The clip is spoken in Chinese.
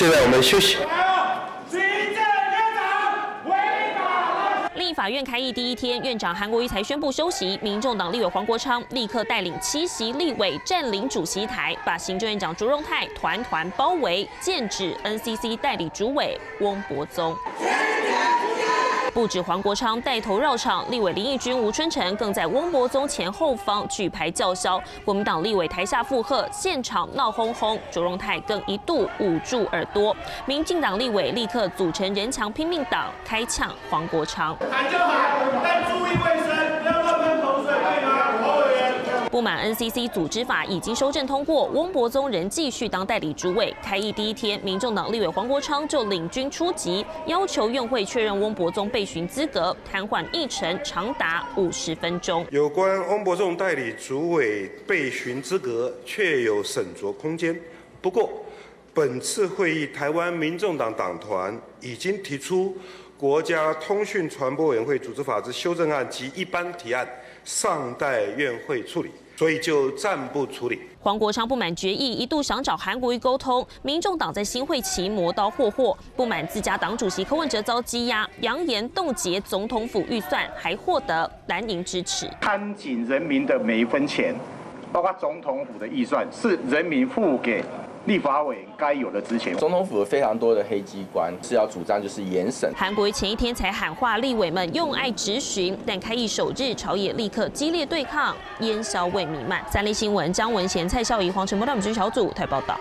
现在我们休息。立法院开议第一天，院长韩国瑜才宣布休息，民众党立委黄国昌立刻带领七席立委占领主席台，把行政院长卓荣泰团团包围，剑指 NCC 代理主委翁伯宗。不止黄国昌带头绕场，立委林义君、吴春成更在翁伯宗前后方举牌叫嚣，国民党立委台下附和，现场闹哄哄。卓荣泰更一度捂住耳朵，民进党立委立刻组成人墙拼命党，开呛黄国昌。不满 NCC 组织法已经修正通过，翁博宗仍继续当代理主委。开议第一天，民众党立委黄国昌就领军出击，要求院会确认翁博宗备询资格，瘫痪议程长达五十分钟。有关翁博宗代理主委备询资格，确有审酌空间。不过，本次会议台湾民众党党团已经提出国家通讯传播委员会组织法之修正案及一般提案。尚待院会处理，所以就暂不处理。黄国昌不满决议，一度想找韩国瑜沟通。民众党在新会期磨刀霍霍，不满自家党主席柯文哲遭羁押，扬言冻结总统府预算，还获得蓝营支持。看紧人民的每一分钱，包括总统府的预算是人民付给。立法委该有的职权，总统府有非常多的黑机关是要主张就是严审。韩国瑜前一天才喊话立委们用爱质询，但开议首日朝野立刻激烈对抗，烟硝味弥漫。三立新闻张文贤、蔡孝仪、黄晨波他们小组台报道。